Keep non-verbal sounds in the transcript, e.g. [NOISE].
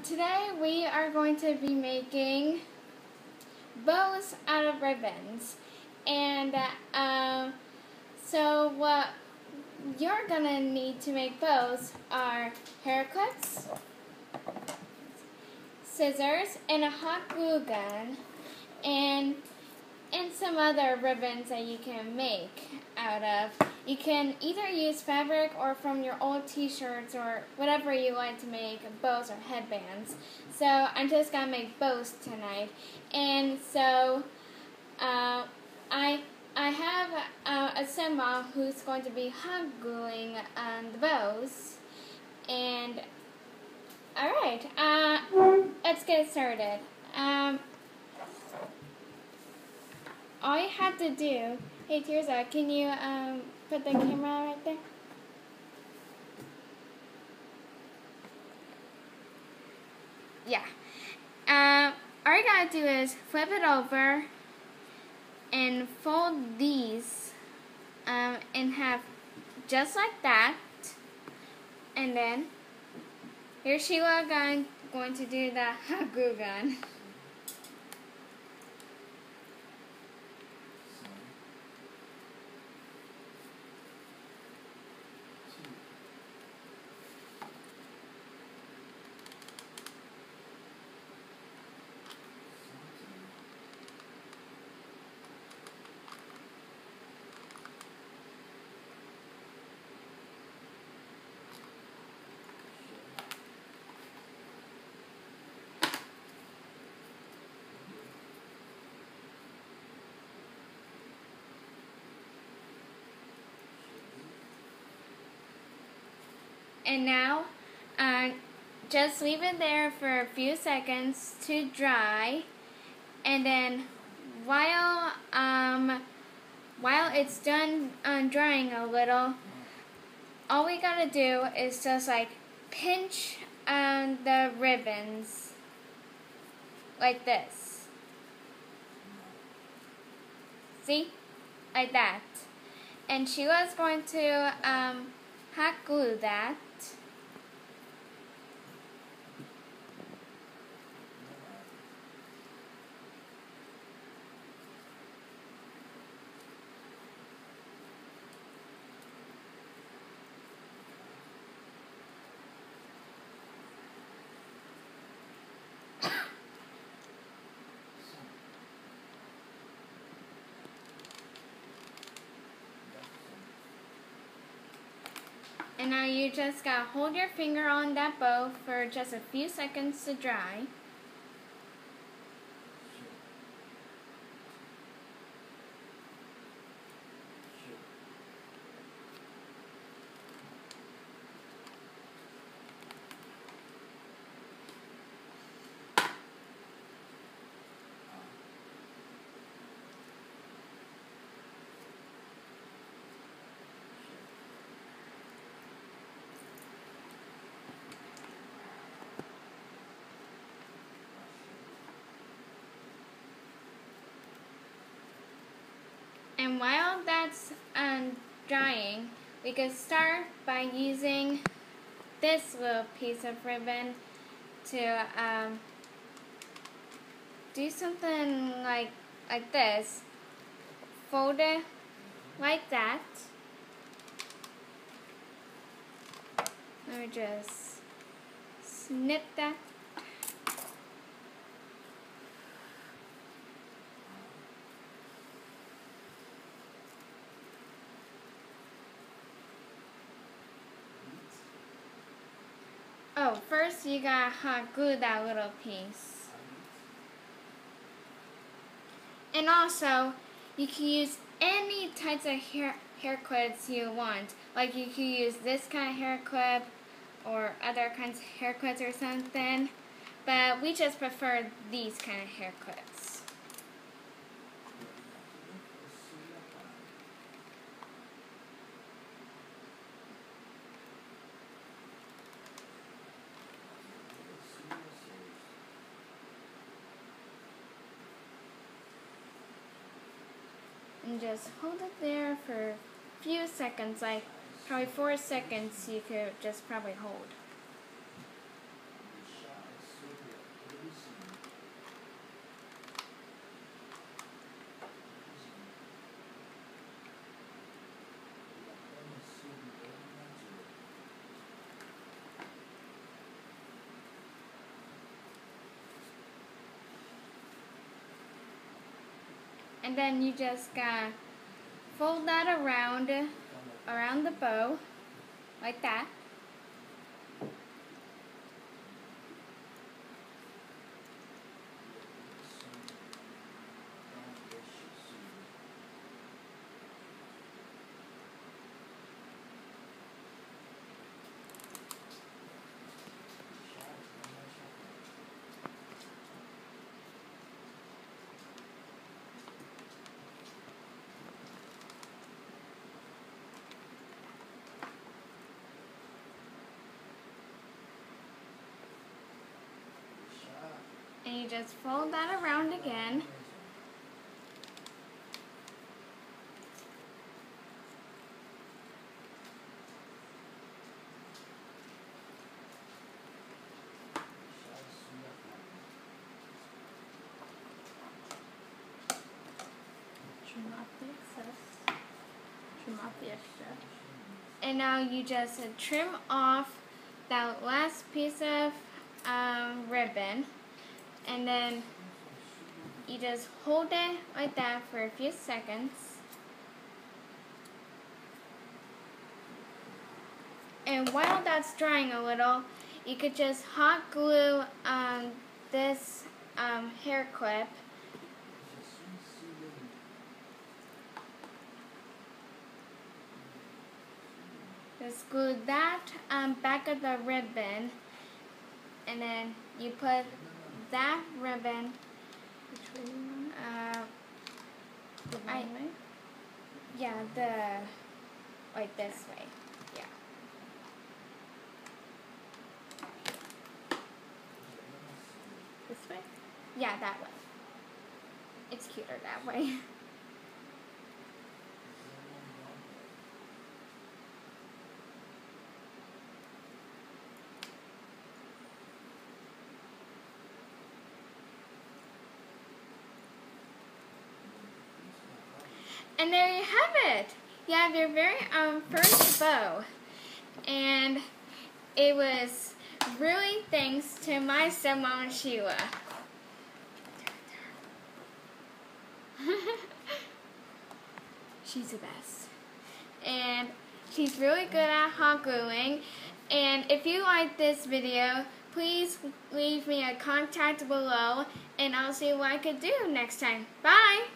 Um, today we are going to be making bows out of ribbons. And uh, so what you're going to need to make bows are hair clips, scissors, and a hot glue gun. And and some other ribbons that you can make out of. You can either use fabric or from your old t-shirts or whatever you like to make bows or headbands. So I'm just gonna make bows tonight. And so uh, I I have uh, a Simba who's going to be hot gluing on the bows. And alright, uh, let's get started. Um, all you have to do, hey Tirza, can you um, put the camera right there? Yeah. Uh, all you gotta do is flip it over and fold these um, in half just like that. And then here's Sheila going, going to do the [LAUGHS] glue And now, uh, just leave it there for a few seconds to dry. And then while, um, while it's done uh, drying a little, all we gotta do is just like pinch um, the ribbons like this. See? Like that. And Sheila's going to um, hot glue that. And now you just gotta hold your finger on that bow for just a few seconds to dry. While that's um, drying, we can start by using this little piece of ribbon to um, do something like like this. Fold it like that. Let me just snip that Oh, first you gotta glue that little piece. And also, you can use any types of hair, hair clips you want. Like you can use this kind of hair clip or other kinds of hair clips or something. But we just prefer these kind of hair clips. And just hold it there for a few seconds, like probably four seconds you could just probably hold. And then you just gotta fold that around around the bow like that. And you just fold that around again. Trim off the excess. Trim off the extra. And now you just trim off that last piece of um, ribbon and then you just hold it like that for a few seconds. And while that's drying a little, you could just hot glue um, this um, hair clip Just glue that um, back of the ribbon and then you put that ribbon, Which want uh? The I- way? yeah, the, like this way, yeah. This way? Yeah, that way. It's cuter that way. [LAUGHS] And there you have it. You have your very um, first bow. And it was really thanks to my stepmom Sheila. [LAUGHS] she's the best. And she's really good at hot gluing. And if you like this video, please leave me a contact below and I'll see what I could do next time. Bye!